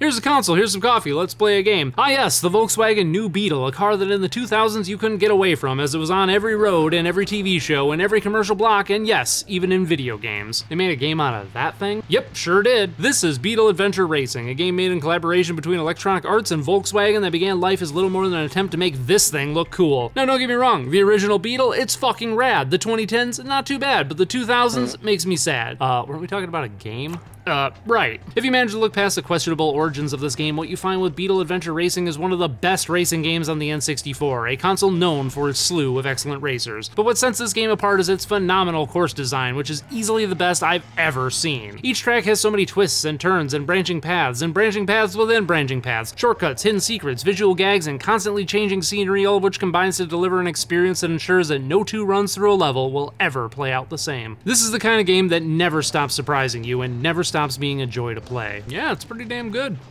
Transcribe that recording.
Here's a console, here's some coffee, let's play a game. Ah yes, the Volkswagen New Beetle, a car that in the 2000s you couldn't get away from as it was on every road and every TV show and every commercial block and yes, even in video games. They made a game out of that thing? Yep, sure did. This is Beetle Adventure Racing, a game made in collaboration between Electronic Arts and Volkswagen that began life as little more than an attempt to make this thing look cool. Now don't get me wrong, the original Beetle, it's fucking rad. The 2010s, not too bad, but the 2000s makes me sad. Uh, weren't we talking about a game? Uh, right. If you manage to look past the questionable origins of this game, what you find with Beetle Adventure Racing is one of the best racing games on the N64, a console known for its slew of excellent racers. But what sets this game apart is its phenomenal course design, which is easily the best I've ever seen. Each track has so many twists and turns and branching paths, and branching paths within branching paths, shortcuts, hidden secrets, visual gags, and constantly changing scenery, all of which combines to deliver an experience that ensures that no two runs through a level will ever play out the same. This is the kind of game that never stops surprising you and never stops being a joy to play. Yeah, it's pretty damn good.